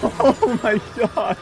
oh my god.